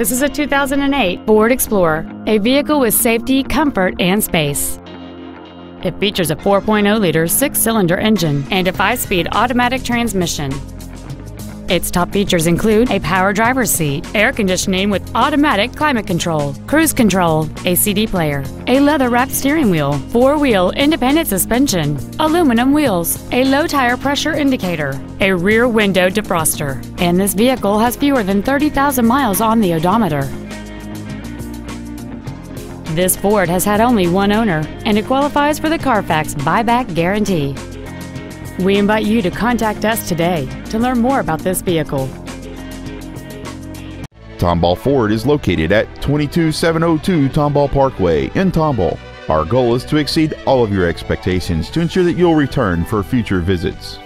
This is a 2008 Ford Explorer, a vehicle with safety, comfort, and space. It features a 4.0-liter six-cylinder engine and a five-speed automatic transmission. Its top features include a power driver's seat, air conditioning with automatic climate control, cruise control, a CD player, a leather-wrapped steering wheel, four-wheel independent suspension, aluminum wheels, a low tire pressure indicator, a rear window defroster, and this vehicle has fewer than 30,000 miles on the odometer. This Ford has had only one owner, and it qualifies for the Carfax buyback guarantee. We invite you to contact us today to learn more about this vehicle. Tomball Ford is located at 22702 Tomball Parkway in Tomball. Our goal is to exceed all of your expectations to ensure that you'll return for future visits.